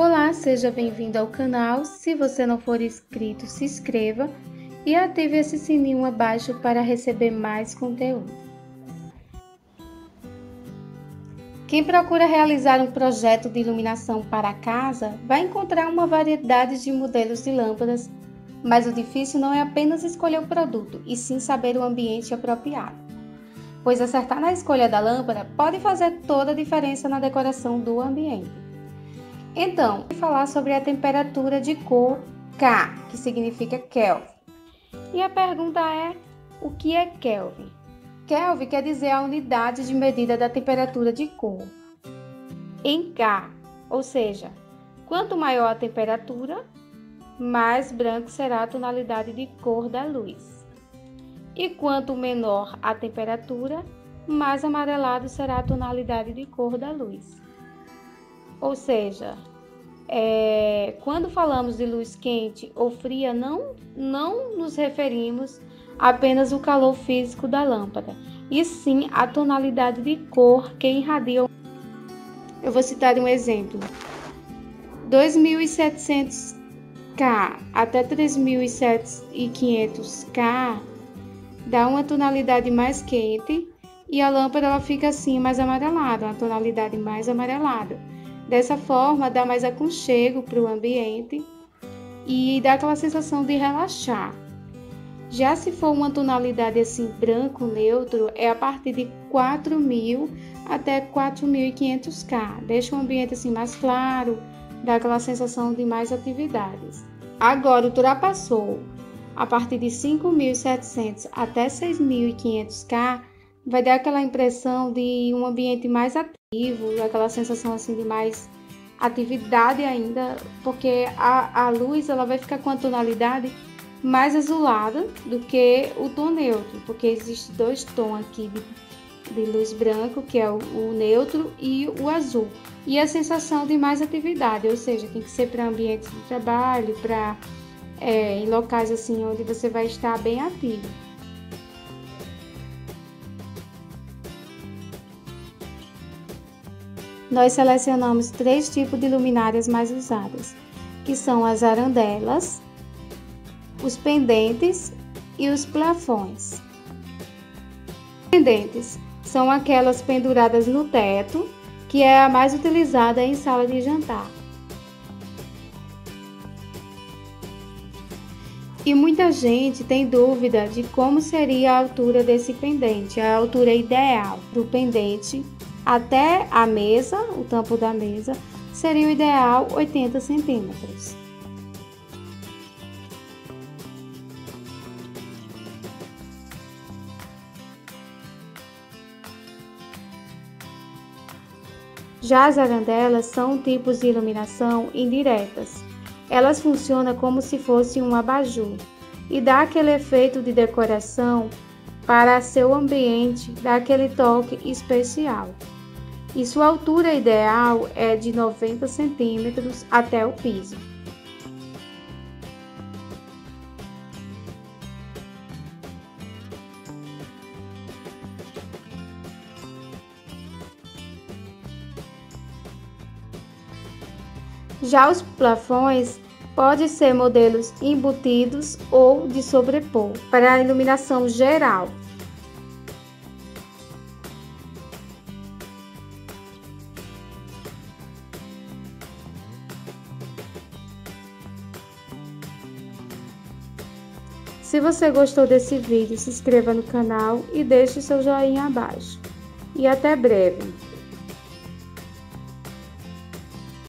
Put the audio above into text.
Olá, seja bem-vindo ao canal. Se você não for inscrito, se inscreva e ative esse sininho abaixo para receber mais conteúdo. Quem procura realizar um projeto de iluminação para casa vai encontrar uma variedade de modelos de lâmpadas, mas o difícil não é apenas escolher o produto, e sim saber o ambiente apropriado. Pois acertar na escolha da lâmpada pode fazer toda a diferença na decoração do ambiente. Então, falar sobre a temperatura de cor K, que significa Kelvin. E a pergunta é: o que é Kelvin? Kelvin quer dizer a unidade de medida da temperatura de cor. Em K, ou seja, quanto maior a temperatura, mais branco será a tonalidade de cor da luz. E quanto menor a temperatura, mais amarelado será a tonalidade de cor da luz. Ou seja, é, quando falamos de luz quente ou fria, não, não nos referimos apenas ao calor físico da lâmpada, e sim a tonalidade de cor que irradia. Eu vou citar um exemplo. 2700K até 3500K dá uma tonalidade mais quente e a lâmpada ela fica assim mais amarelada, uma tonalidade mais amarelada. Dessa forma, dá mais aconchego para o ambiente e dá aquela sensação de relaxar. Já se for uma tonalidade assim branco neutro, é a partir de 4000 até 4500K. Deixa o ambiente assim mais claro, dá aquela sensação de mais atividades. Agora ultrapassou a partir de 5700 até 6500K, vai dar aquela impressão de um ambiente mais ativo, aquela sensação assim de mais atividade ainda, porque a, a luz ela vai ficar com a tonalidade mais azulada do que o tom neutro, porque existe dois tons aqui de, de luz branco, que é o, o, neutro, e o azul. E a sensação de mais atividade, ou seja, tem que ser para ambientes de trabalho, para é, em locais assim onde você vai estar bem ativo. Nós selecionamos três tipos de luminárias mais usadas, que são as arandelas, os pendentes e os plafões. Pendentes são aquelas penduradas no teto, que é a mais utilizada em sala de jantar. E muita gente tem dúvida de como seria a altura desse pendente, a altura ideal do pendente até a mesa, o tampo da mesa, seria o ideal 80 centímetros. Já as arandelas são tipos de iluminação indiretas. Elas funcionam como se fosse um abajur e dá aquele efeito de decoração para seu ambiente, dá aquele toque especial e sua altura ideal é de 90 centímetros até o piso. Já os plafões podem ser modelos embutidos ou de sobrepor para a iluminação geral, Se você gostou desse vídeo, se inscreva no canal e deixe seu joinha abaixo. E até breve!